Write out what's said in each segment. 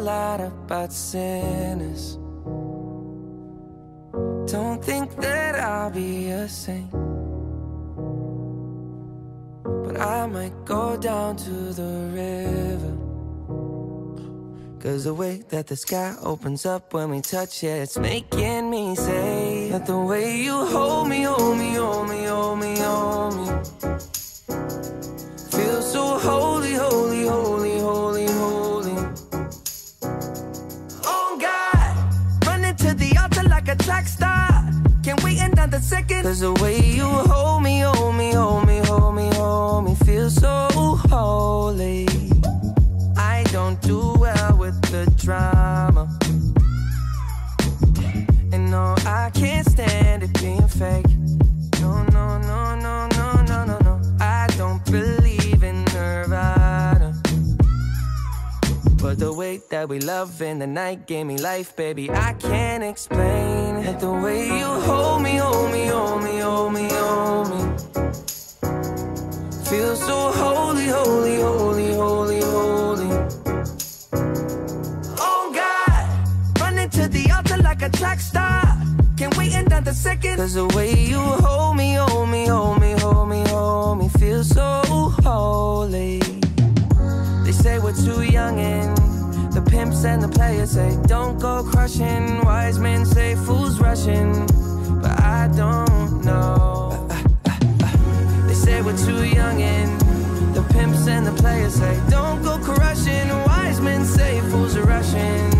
lot about sinners. Don't think that I'll be a saint. But I might go down to the river. Cause the way that the sky opens up when we touch it, it's making me say that the way you hold me, hold me, track star. Can't wait another second. Cause the way you hold me, hold me, hold me, hold me, hold me, feel so holy. I don't do well with the drama. And no, I can't stand it being fake. No, no, no, no, no, no, no, no. I don't believe in Nirvana. But the way that we love in the night gave me life, baby. I can't explain it. The way you hold me, hold me, hold me, hold me, hold me. Feel so holy, holy, holy, holy, holy. Oh God, running to the altar like a track star. Can't wait another second. Cause the way you hold me, hold me, hold me, hold me, hold me, feel so holy. They say we're too young and pimps and the players say don't go crushing. Wise men say fools rushing, but I don't know. They say we're too young and the pimps and the players say don't go crushing. Wise men say fools are rushing,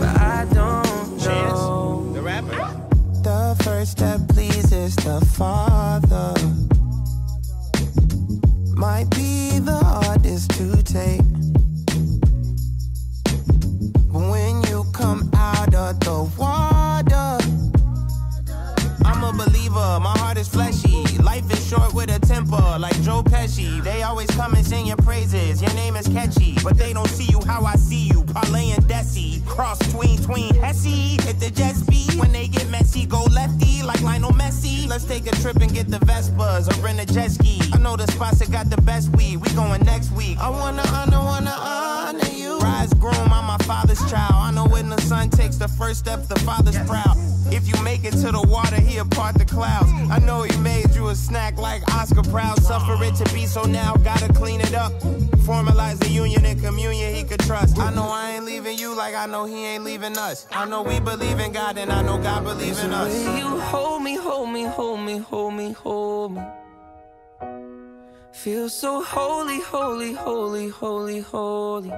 but I don't know. the rapper. The first step pleases the Father. Might be the hardest to take. The water, I'm a believer, my heart is fleshy. Life is short with a temper, like Joe Pesci. They always come and sing your praises. Your name is catchy, but they don't see you how I see you. Parlay and Desi, cross tween tween Hesse. Hit the jet speed when they get messy. Go lefty like Lionel Messi. Let's take a trip and get the Vespas or rent a jet ski. I know the spots that got the best weed. We going next week. I wanna honor, wanna honor Rise groom, I'm my father's child. I know when the son takes the first step, the father's proud. If you make it to the water, he'll part the clouds. I know he made you a snack like Oscar Proud. Suffer it to be so now, gotta clean it up. Formalize the union and communion he could trust. I know I ain't leaving you like I know he ain't leaving us. I know we believe in God and I know God believes in us. you hold me, hold me, hold me, hold me, hold me. Feel so holy, holy, holy, holy, holy.